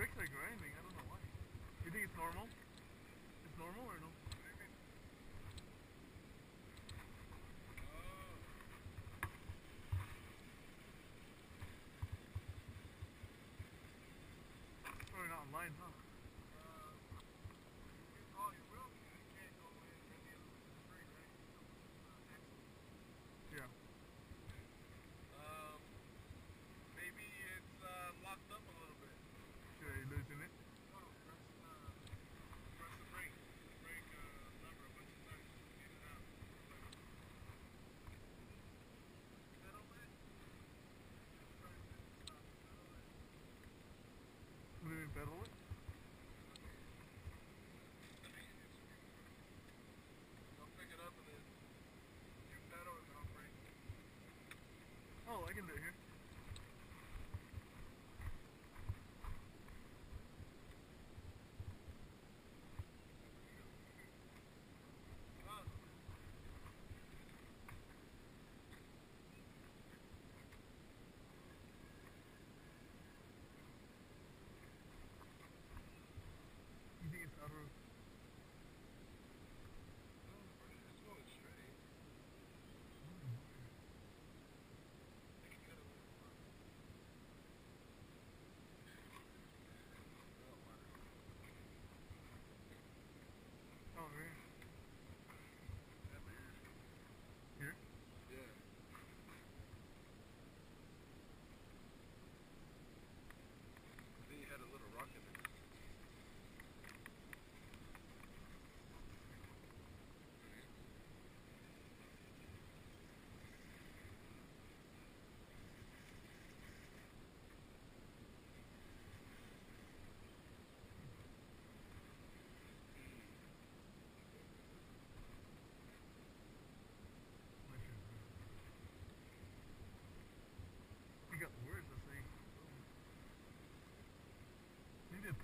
Bricks or anything. I don't know why. You think it's normal? It's normal or no? second to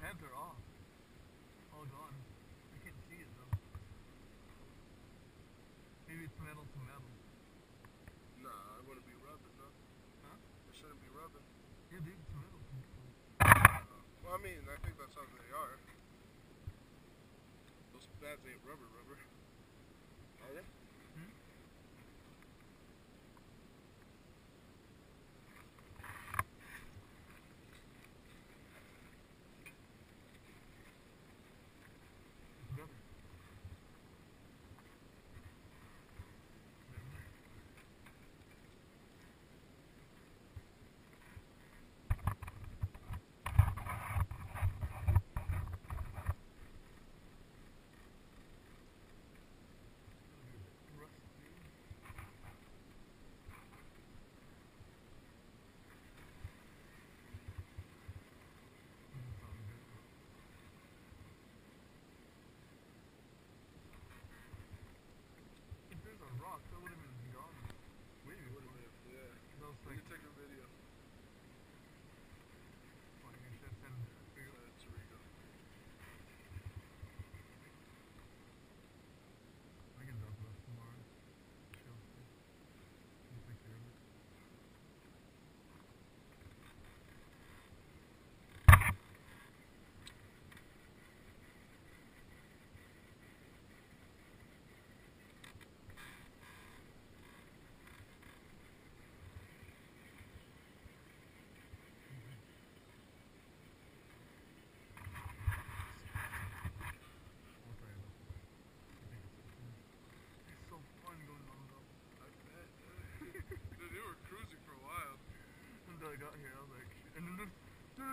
clouds are off. Oh, All gone. I can't see it though. Maybe it's metal to metal. Nah, it wouldn't be rubbing though. Huh? It shouldn't be rubbing. Yeah, dude, it's metal to metal. Uh, well, I mean, I think that's how they are. Those pads ain't rubber, rubber. Are they?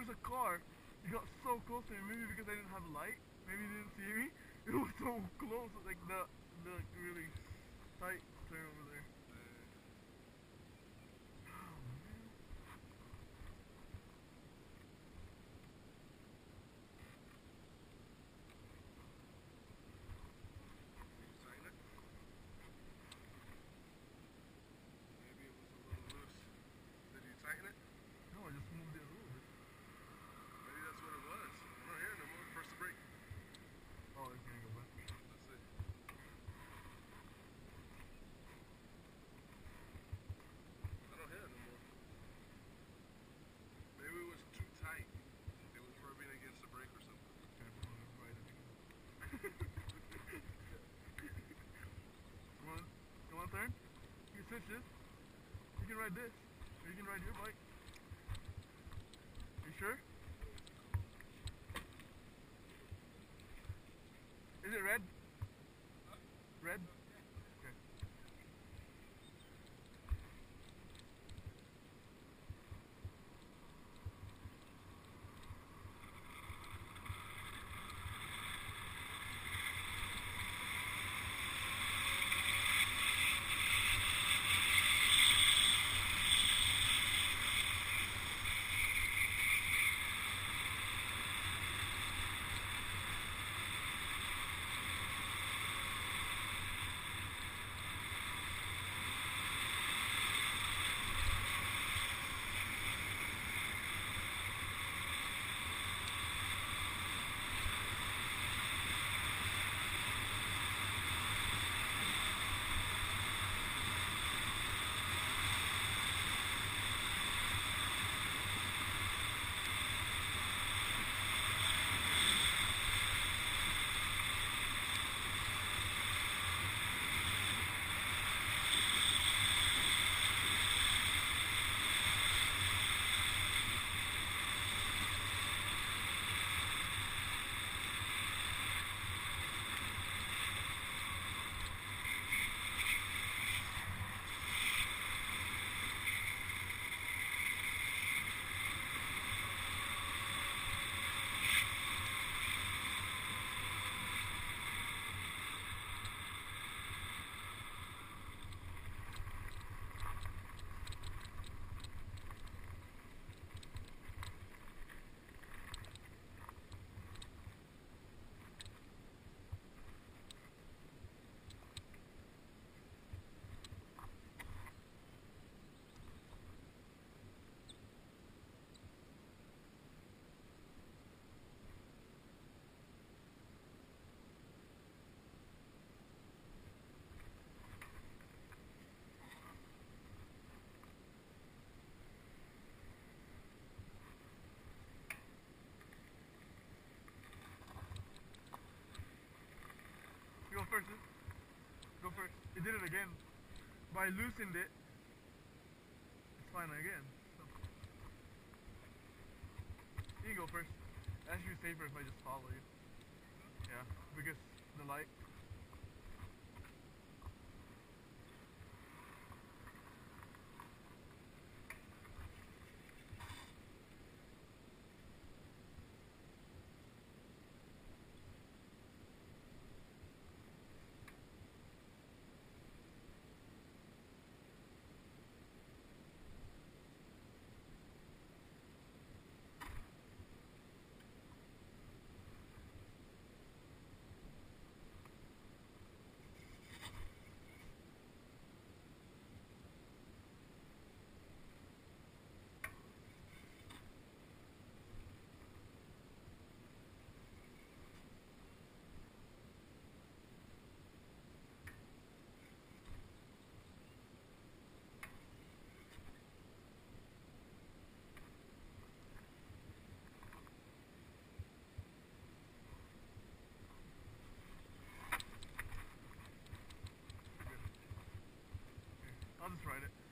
was a car. It got so close to me, maybe because I didn't have light, maybe you didn't see me. It was so close, like not, not really tight. Horses. You can ride this. Or you can ride your bike. You sure? Go first. It did it again. I loosened it. It's fine again. So. You can go first. Actually safer if I just follow you. Yeah, because the light. I'll just it.